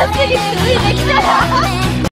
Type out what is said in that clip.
助けに来いべきた